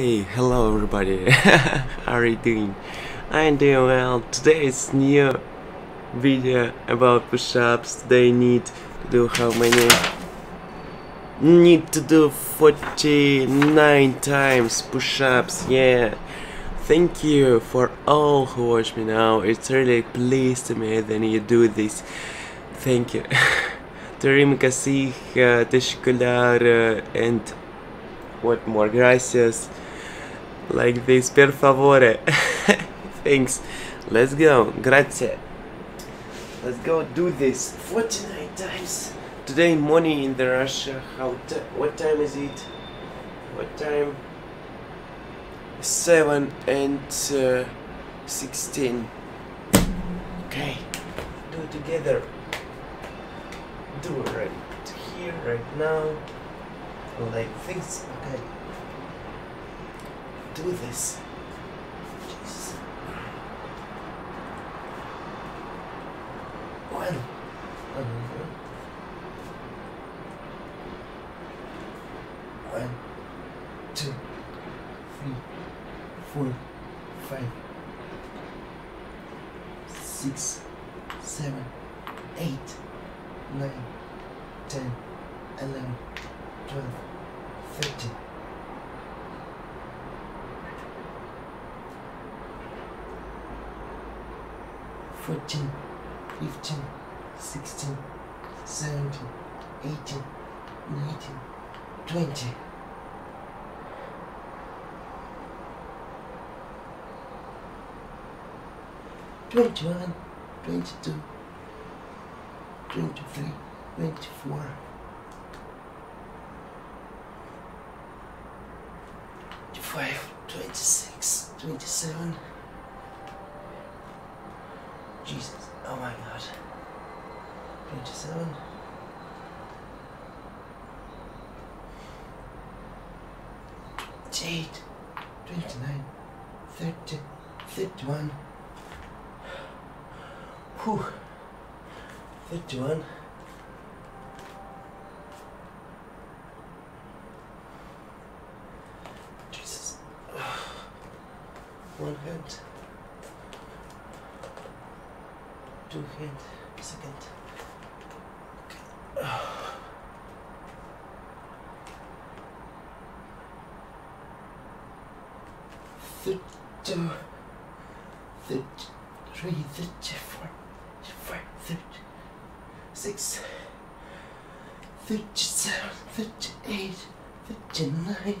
Hey, hello everybody. How are you doing? I'm doing well. today's new video about push-ups. They need to do how many? Need to do 49 times push-ups. Yeah. Thank you for all who watch me now. It's really pleased to me that you do this. Thank you. Terima kasih, uh, teşekkürler, uh, and what more? Gracias. Like this, per favore. Thanks. Let's go. Grazie. Let's go do this 49 times. Today morning in the Russia. How what time is it? What time? 7 and uh, 16. Okay. Do it together. Do it right here, right now. Like this. Okay. Do this. Jesus. One. One, two, three, four, five, six, seven, eight, nine, ten, eleven, twelve, thirteen. Fourteen, fifteen, sixteen, seventeen, eighteen, nineteen, twenty. Twenty-one, twenty-two, twenty-three, twenty-four. Twenty-five, twenty-six, twenty-seven. Jesus, oh my God. Twenty-seven. Twenty-eight, twenty-nine, thirty, thirty-one. Whew. to wait a second. Okay. Thirty two, thirty three, thirty four, thirty five, thirty six, thirty seven, thirty eight, thirty nine.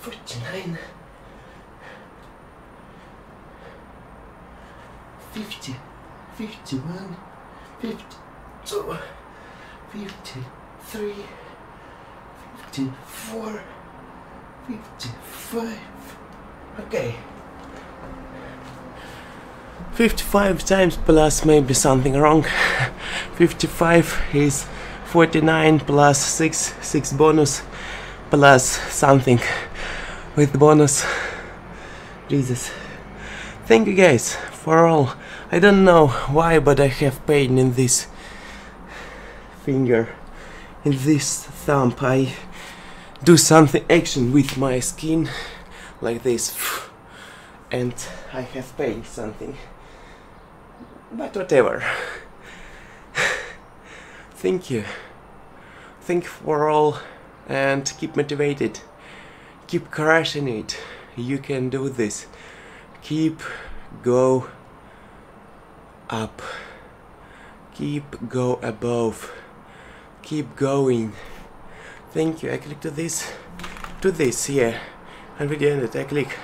49 50 51 52 53 54 55 okay. 55 times plus maybe something wrong. 55 is 49 plus 6 6 bonus plus something with bonus jesus thank you guys for all i don't know why but i have pain in this finger in this thumb i do something action with my skin like this and i have pain something but whatever. Thank you. Thank you for all and keep motivated. Keep crushing it. You can do this. Keep go up. Keep go above. Keep going. Thank you. I click to this. To this, yeah. And we did it. I click.